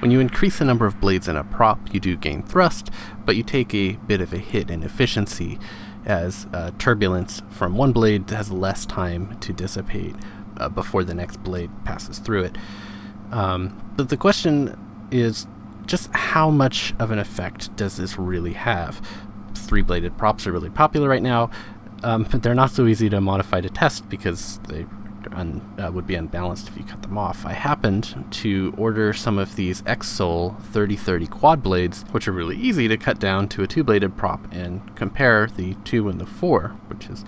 When you increase the number of blades in a prop, you do gain thrust, but you take a bit of a hit in efficiency as uh, turbulence from one blade has less time to dissipate uh, before the next blade passes through it. Um, but the question is just how much of an effect does this really have? Three bladed props are really popular right now, um, but they're not so easy to modify to test because they un, uh, would be unbalanced if you cut them off. I happened to order some of these xSoul 3030 quad blades, which are really easy to cut down to a two bladed prop and compare the two and the four, which is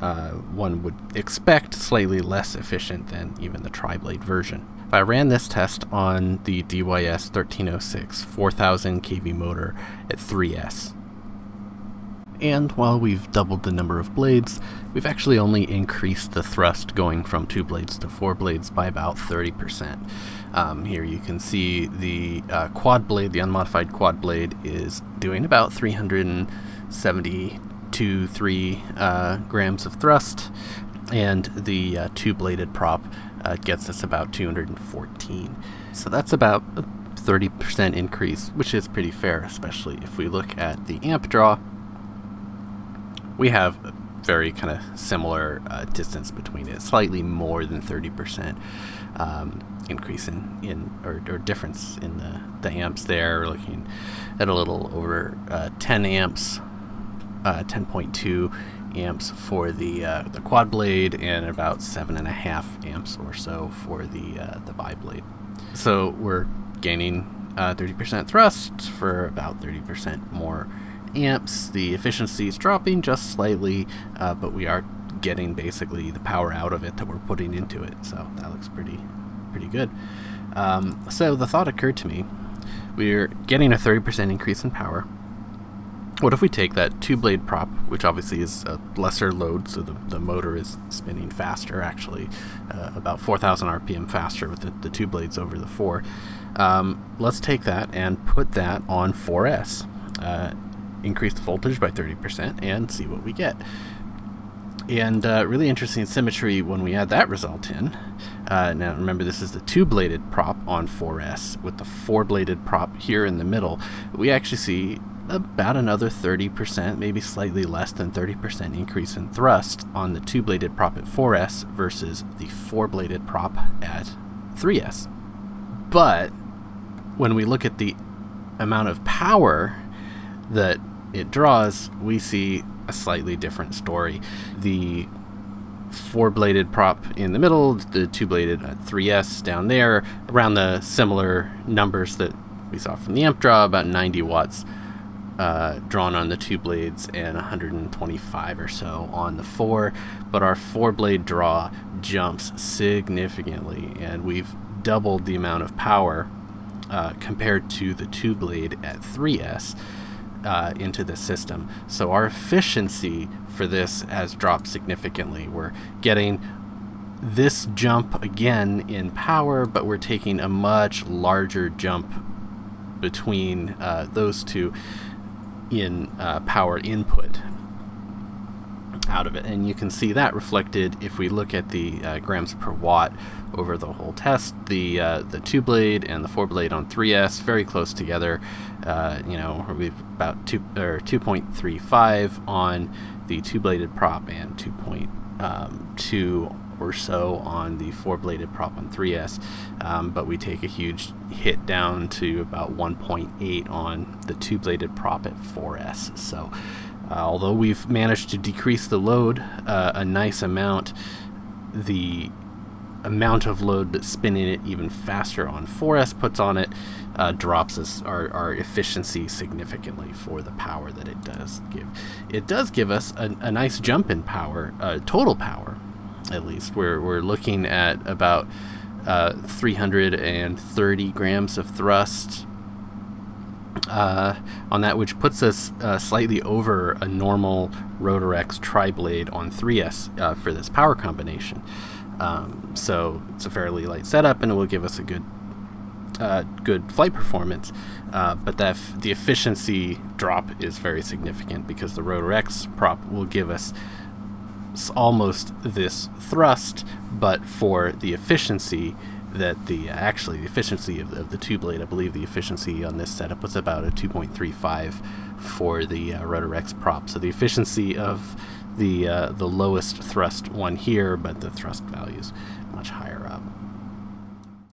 uh, one would expect slightly less efficient than even the tri-blade version. I ran this test on the DYS 1306 4000 kV motor at 3S. And while we've doubled the number of blades, we've actually only increased the thrust going from two blades to four blades by about 30%. Um, here you can see the uh, quad blade, the unmodified quad blade, is doing about 372 3 uh, grams of thrust, and the uh, two bladed prop uh, gets us about 214. So that's about a 30% increase, which is pretty fair, especially if we look at the amp draw we have a very kind of similar uh, distance between it, slightly more than 30% um, increase in, in or, or, difference in the, the amps there. We're looking at a little over uh, 10 amps, uh, 10.2 amps for the uh, the quad blade, and about seven and a half amps or so for the uh, the bi blade. So we're gaining 30% uh, thrust for about 30% more amps. The efficiency is dropping just slightly, uh, but we are getting basically the power out of it that we're putting into it. So that looks pretty, pretty good. Um, so the thought occurred to me, we're getting a 30% increase in power. What if we take that two blade prop, which obviously is a lesser load, so the, the motor is spinning faster, actually, uh, about 4,000 RPM faster with the, the, two blades over the four. Um, let's take that and put that on 4S. Uh, increase the voltage by 30% and see what we get. And uh, really interesting symmetry when we add that result in. Uh, now remember this is the two-bladed prop on 4S with the four-bladed prop here in the middle. We actually see about another 30%, maybe slightly less than 30% increase in thrust on the two-bladed prop at 4S versus the four-bladed prop at 3S. But when we look at the amount of power that it draws, we see a slightly different story. The four bladed prop in the middle, the two bladed 3S down there, around the similar numbers that we saw from the amp draw, about 90 watts uh, drawn on the two blades and 125 or so on the four. But our four blade draw jumps significantly, and we've doubled the amount of power uh, compared to the two blade at 3S uh, into the system. So our efficiency for this has dropped significantly. We're getting this jump again in power, but we're taking a much larger jump between uh, those two in uh, power input out of it. And you can see that reflected if we look at the uh, grams per watt over the whole test. The uh, the two blade and the four blade on 3S very close together. Uh, you know, we've about two or 2.35 on the two bladed prop and 2.2 um, or so on the four bladed prop on 3S. Um, but we take a huge hit down to about 1.8 on the two bladed prop at 4S. So uh, although we've managed to decrease the load uh, a nice amount, the amount of load that's spinning it even faster on 4S puts on it uh, drops us our, our efficiency significantly for the power that it does give. It does give us a, a nice jump in power, uh, total power at least. We're, we're looking at about uh, 330 grams of thrust uh, on that, which puts us uh, slightly over a normal RotorX tri-blade on 3S uh, for this power combination. Um, so it's a fairly light setup, and it will give us a good, uh, good flight performance. Uh, but that the efficiency drop is very significant because the RotorX prop will give us almost this thrust, but for the efficiency that the actually the efficiency of the, of the two blade, I believe the efficiency on this setup was about a 2.35 for the uh, RotorX prop. So the efficiency of the uh, the lowest thrust one here, but the thrust values much higher up.